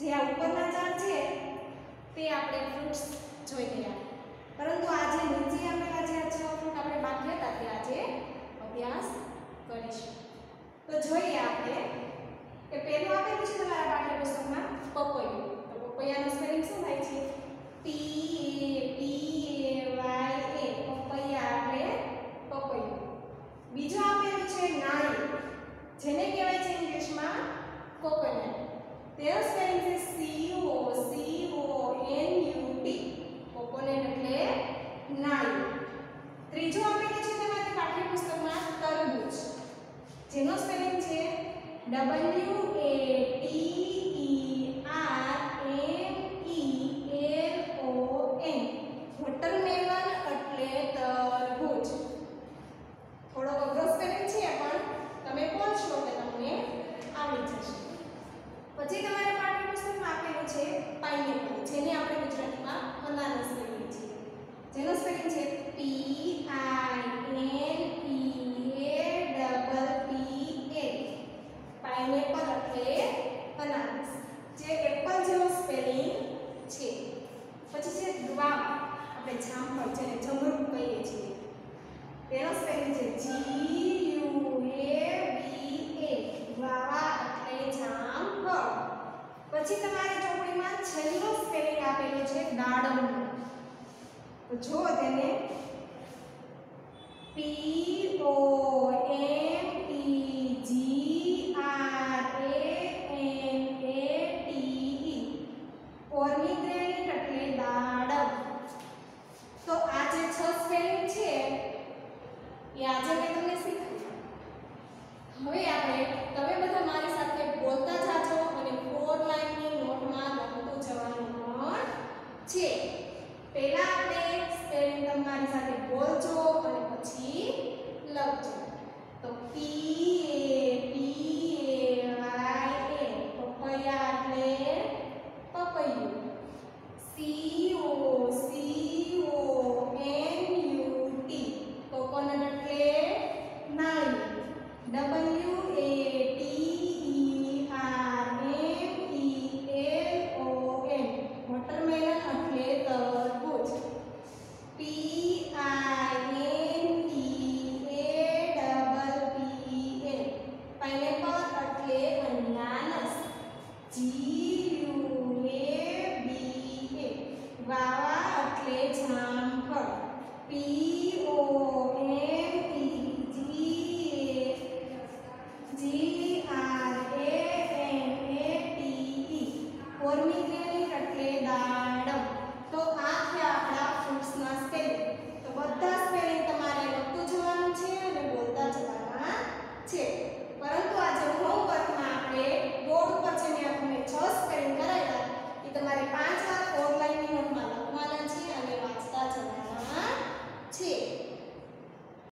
જે આ ઉપરના ચાર છે તે આપણે ફ્રૂટ્સ જોઈ ગયા. પરંતુ આજે નીચે આપેલા જે છ ફ્રૂટ આપણે બાકી હતા આજે અભ્યાસ કરીશું. તો જોઈએ આપણે કે પહેલું આપેલું છે તમારા પાઠ્યપુસ્તકમાં પપૈયું. તો પપૈયાનું સ્પેલિંગ શું થાય છે? પી એ પી વાય એ પપૈયા એટલે પપૈયું. બીજું આપેલું છે નાળિયેર જેને કહેવાય છે ઇંગ્લિશમાં કોકોનટ. તેનું સ્પેલિંગ છે સી ઓ સી W આપણે જામફળ જેને જમરૂખ કહીએ છીએ. તેનો સ્પેલિંગ છે જી યુ એ બી એ. વાવા એટલે જામફળ પછી તમારી ચોપડીમાં છેલ્લો સ્પેલિંગ આપેલો છે દાડમનો. તો જો તેને. એ આજે મેં તમને શીખવ્યું. હવે આપણે, તમે બધા મારી સાથે બોલતા જાજો અને ફોર લાઈનની નોટમાં લખતું જવાનું પણ છે. પહેલા આપણે સ્પેલિંગ તમારી સાથે બોલજો અને પછી લખજો. તો પી વાવા એટલે જામફળ. પી ઓ એમ પી જી